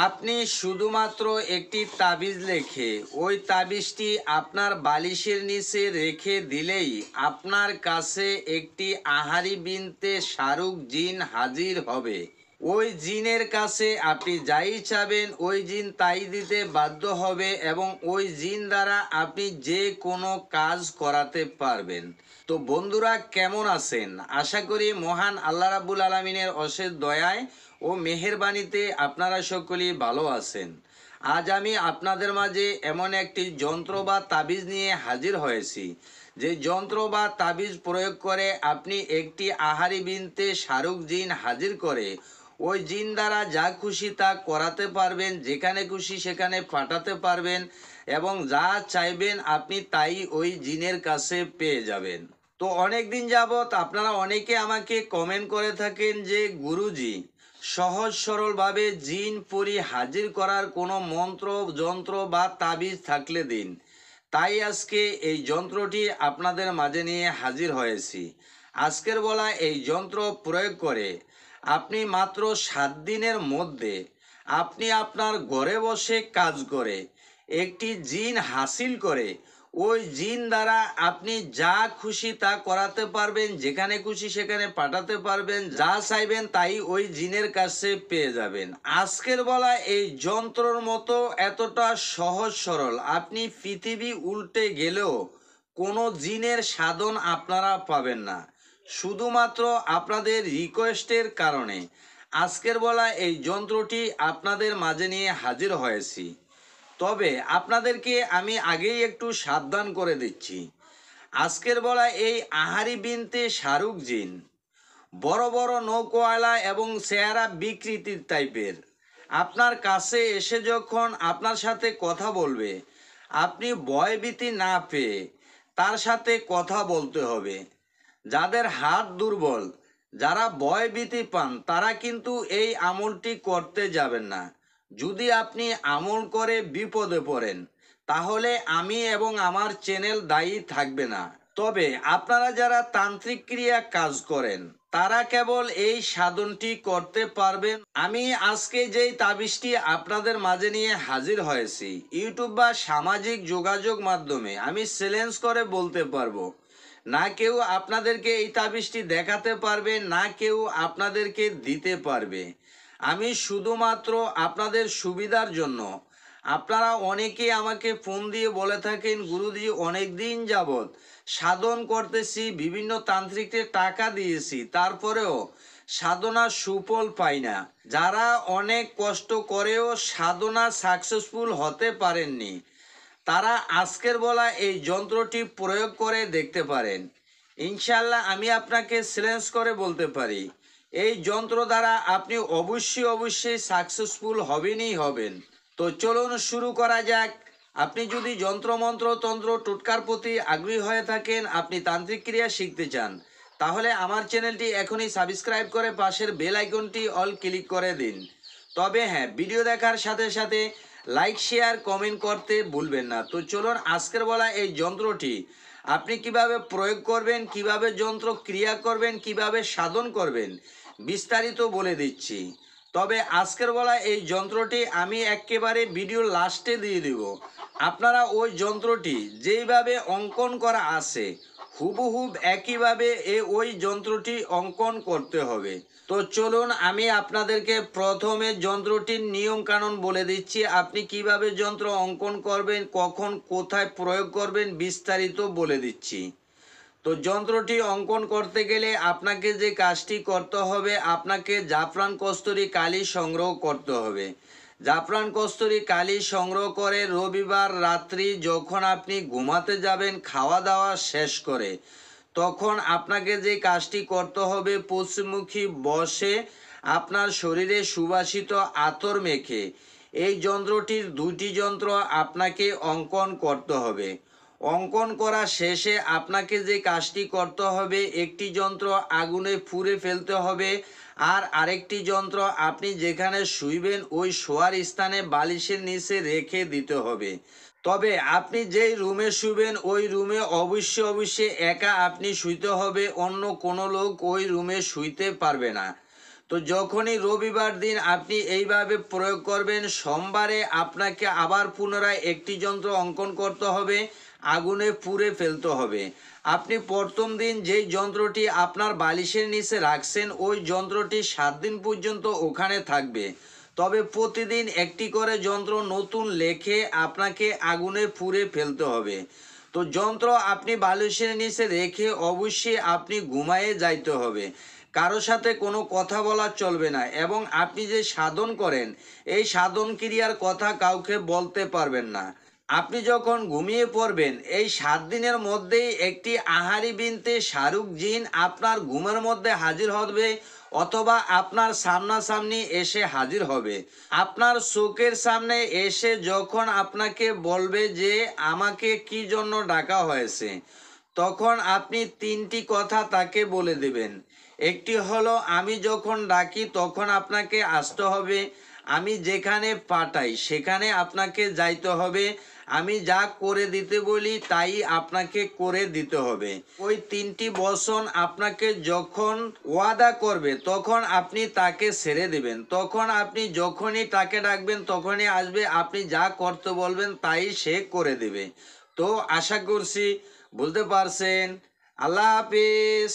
আপনি শুধুমাত্র একটি তাবিজ লেখে, ওই তাবিজটি আপনার বালিশের নিচে রেখে দিলেই আপনার কাছে একটি আহারি বিনতে শাহরুখ জিন হাজির হবে। ওই জিনের কাছে আপনি যাই চাবেন, ওই জিন তাই দিতে বাধ্য হবে এবং ওই জিন দ্বারা আপনি যে কোনো কাজ করাতে পারবেন। তো বন্ধুরা, কেমন আছেন? আশা করি মহান আল্লাহ রাবুল আলমিনের অশেষ দয়ায় ও মেহেরবানিতে আপনারা সকলেই ভালো আছেন। আজ আমি আপনাদের মাঝে এমন একটি যন্ত্র বা তাবিজ নিয়ে হাজির হয়েছি। যে যন্ত্র বা তাবিজ প্রয়োগ করে আপনি একটি আহারি বিনতে শাহরুখ জিন হাজির করে ওই জিন দ্বারা যা খুশি তা করাতে পারবেন, যেখানে খুশি সেখানে পাঠাতে পারবেন এবং যা চাইবেন আপনি তাই ওই জিনের কাছে পেয়ে যাবেন। তো অনেক দিন যাবৎ আপনারা অনেকে আমাকে কমেন্ট করে থাকেন যে, গুরুজি, সহজ সরলভাবে জিন পরি হাজির করার কোনো মন্ত্র, যন্ত্র বা তাবিজ থাকলে দিন। তাই আজকে এই যন্ত্রটি আপনাদের মাঝে নিয়ে হাজির হয়েছি। আজকের বলা এই যন্ত্র প্রয়োগ করে আপনি মাত্র সাত দিনের মধ্যে আপনি আপনার ঘরে বসে কাজ করে, একটি জিন হাসিল করে, ওই জিন দ্বারা আপনি যা খুশি তা করাতে পারবেন, যেখানে খুশি সেখানে পাঠাতে পারবেন, যা চাইবেন তাই ওই জিনের কাছে পেয়ে যাবেন। আজকের বলা এই যন্ত্রর মতো এতটা সহজ সরল। আপনি পৃথিবী উল্টে গেলেও কোনো জিনের সাধন আপনারা পাবেন না। শুধুমাত্র আপনাদের রিকোয়েস্টের কারণে। আজকের বলা এই যন্ত্রটি আপনাদের মাঝে নিয়ে হাজির হয়েছি। তবে আপনাদেরকে আমি আগেই একটু সাবধান করে দিচ্ছি। আজকের বলা এই আহারি বিনতে শাহরুখ জিন, বড় বড় নৌকোয়ালা এবং চেহারা বিকৃতির টাইপের। আপনার কাছে এসে যখন আপনার সাথে কথা বলবে, আপনি ভয়ভীতি না পেয়ে তার সাথে কথা বলতে হবে। যাদের হাত দুর্বল, যারা ভয়ভীতি পান, তারা কিন্তু এই আমলটি করতে যাবেন না। যদি আপনি আমল করে বিপদে পড়েন, তাহলে আমি এবং আমার চ্যানেল দায়ী থাকবে না। তবে আপনারা যারা তান্ত্রিক ক্রিয়া কাজ করেন, তারা কেবল এই সাধনটি করতে পারবেন। আমি আজকে যেই তাবিজটি আপনাদের মাঝে নিয়ে হাজির হয়েছি, ইউটিউব বা সামাজিক যোগাযোগ মাধ্যমে আমি চ্যালেঞ্জ করে বলতে পারব না কেউ আপনাদেরকে এই তাবিজটি দেখাতে পারবে, না কেউ আপনাদেরকে দিতে পারবে। আমি শুধুমাত্র আপনাদের সুবিধার জন্য। আপনারা অনেকে আমাকে ফোন দিয়ে বলে থাকেন, গুরুজি, অনেক দিন যাবৎ সাধন করতেছি, বিভিন্ন তান্ত্রিককে টাকা দিয়েছি, তারপরেও সাধনা সুফল পাই না। যারা অনেক কষ্ট করেও সাধনা সাকসেসফুল হতে পারেননি তারা আজকের বলা এই যন্ত্রটি প্রয়োগ করে দেখতে পারেন। ইনশাল্লাহ আমি আপনাকে চ্যালেঞ্জ করে বলতে পারি, এই যন্ত্র দ্বারা আপনি অবশ্যই অবশ্যই সাকসেসফুল হবেনই হবেন। তো চলুন শুরু করা যাক। আপনি যদি যন্ত্রমন্ত্র তন্ত্র টোটকার প্রতি আগ্রহী হয়ে থাকেন, আপনি তান্ত্রিক ক্রিয়া শিখতে চান, তাহলে আমার চ্যানেলটি এখনই সাবস্ক্রাইব করে পাশের বেল আইকনটি অল ক্লিক করে দিন। তবে হ্যাঁ ভিডিও দেখার সাথে সাথে লাইক শেয়ার কমেন্ট করতে ভুলবেন না। তো চলুন আজকের বলা এই যন্ত্রটি, আপনি কীভাবে প্রয়োগ করবেন, কীভাবে যন্ত্র ক্রিয়া করবেন, কীভাবে সাধন করবেন, বিস্তারিত বলে দিচ্ছি। তবে আজকের বলা এই যন্ত্রটি আমি একেবারে ভিডিও লাস্টে দিয়ে দিব। আপনারা ওই যন্ত্রটি যেইভাবে অঙ্কন করা আছে হুবহুব একইভাবে এ ওই যন্ত্রটি অঙ্কন করতে হবে। তো চলুন আমি আপনাদেরকে প্রথমে যন্ত্রটির নিয়ম কানুন বলে দিচ্ছি। আপনি কীভাবে যন্ত্র অঙ্কন করবেন, কখন কোথায় প্রয়োগ করবেন বিস্তারিত বলে দিচ্ছি। তো যন্ত্রটি অঙ্কন করতে গেলে আপনাকে যে কাজটি করতে হবে, আপনাকে জাফরান কস্তুরি কালি সংগ্রহ করতে হবে। জাফরান কস্তুরি কালি সংগ্রহ করে রবিবার রাত্রি যখন আপনি ঘুমাতে যাবেন খাওয়া দাওয়া শেষ করে, তখন আপনাকে যে কাজটি করতে হবে, পশ্চিমমুখী বসে আপনার শরীরে সুবাসিত আতর মেখে, এই যন্ত্রটির দুটি যন্ত্র আপনাকে অঙ্কন করতে হবে। অঙ্কন করা শেষে আপনাকে যে কাজটি করতে হবে, একটি যন্ত্র আগুনে পুড়ে ফেলতে হবে আর আরেকটি যন্ত্র আপনি যেখানে শুইবেন, ওই শোয়ার স্থানে বালিশের নিচে রেখে দিতে হবে। তবে আপনি যেই রুমে শুবেন, ওই রুমে অবশ্যই অবশ্যই একা আপনি শুইতে হবে, অন্য কোনো লোক ওই রুমে শুইতে পারবে না। তো যখনই রবিবার দিন আপনি এইভাবে প্রয়োগ করবেন, সোমবারে আপনাকে আবার পুনরায় একটি যন্ত্র অঙ্কন করতে হবে। আগুনে পুড়ে ফেলতে হবে। আপনি প্রথম দিন যেই যন্ত্রটি আপনার বালিশের নিচে রাখছেন, ওই যন্ত্রটি সাত দিন পর্যন্ত ওখানে থাকবে। তবে প্রতিদিন একটি করে যন্ত্র নতুন লেখে আপনাকে আগুনে পুড়ে ফেলতে হবে। তো যন্ত্র আপনি বালিশের নিচে রেখে অবশ্যই আপনি ঘুমায়ে যাইতে হবে। কারও সাথে কোনো কথা বলা চলবে না এবং আপনি যে সাধন করেন, এই সাধন ক্রিয়ার কথা কাউকে বলতে পারবেন না। আপনি যখন ঘুমিয়ে পড়বেন, এই সাত দিনের মধ্যেই একটি আহারি বিনতে শাহরুখ জিন আপনার ঘুমের মধ্যে হাজির হবে অথবা আপনার সামনাসামনি এসে হাজির হবে। আপনার চোখের সামনে এসে যখন আপনাকে বলবে যে, আমাকে কি জন্য ডাকা হয়েছে? তখন আপনি তিনটি কথা তাকে বলে দেবেন। একটি হলো, আমি যখন ডাকি, তখন আপনাকে আসতে হবে। আমি যেখানে পাঠাই, সেখানে আপনাকে যাইতে হবে। আমি যা করে দিতে বলি, তাই আপনাকে করে দিতে হবে। ওই তিনটি বসন আপনাকে যখন ওয়াদা করবে, তখন আপনি তাকে ছেড়ে দেবেন। তখন আপনি যখনই তাকে ডাকবেন, তখনই আসবে। আপনি যা করতে বলবেন, তাই সে করে দেবে। তো আশা করছি বলতে পারছেন। আল্লাহ হাফিজ।